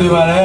শুনতে পারে